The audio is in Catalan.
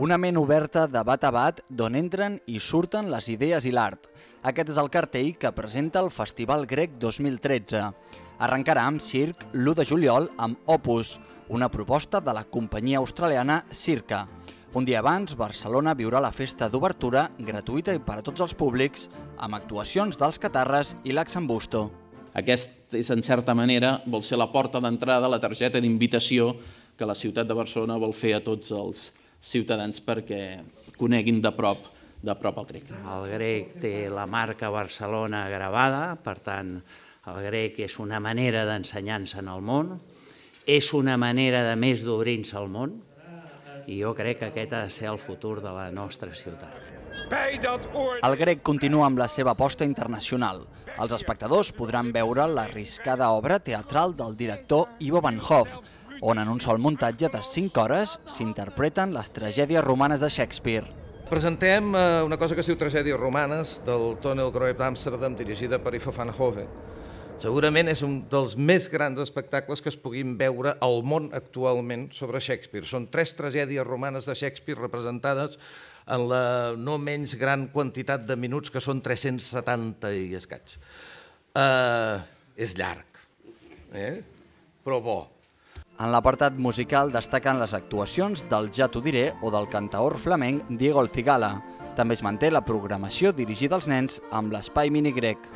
Una ment oberta de bat a bat d'on entren i surten les idees i l'art. Aquest és el cartell que presenta el Festival Grec 2013. Arrencarà amb circ l'1 de juliol amb Opus, una proposta de la companyia australiana Circa. Un dia abans, Barcelona viurà la festa d'obertura gratuïta i per a tots els públics, amb actuacions dels Catarres i l'Axambusto. Aquest és, en certa manera, vol ser la porta d'entrada, la targeta d'invitació que la ciutat de Barcelona vol fer a tots els ciutadans perquè coneguin de prop de prop el grec. El grec té la marca Barcelona gravada, per tant, el grec és una manera d'ensenyança en el món, és una manera de més d'obrir-se al món, i jo crec que aquest ha de ser el futur de la nostra ciutat. El grec continua amb la seva aposta internacional. Els espectadors podran veure l'arriscada obra teatral del director Ivo Van Hoff, on en un sol muntatge de 5 hores s'interpreten les tragèdies romanes de Shakespeare. Presentem eh, una cosa que es diu Tragèdies romanes del Tonel Groep d'Amsterdam dirigida per Ifo van Hove. Segurament és un dels més grans espectacles que es puguin veure al món actualment sobre Shakespeare. Són tres tragèdies romanes de Shakespeare representades en la no menys gran quantitat de minuts, que són 370 i escaig. Uh, és llarg, eh? però bo. En l'apartat musical destaquen les actuacions del Ja t'ho diré o del cantaor flamenc Diego El Cigala. També es manté la programació dirigida als nens amb l'espai mini grec.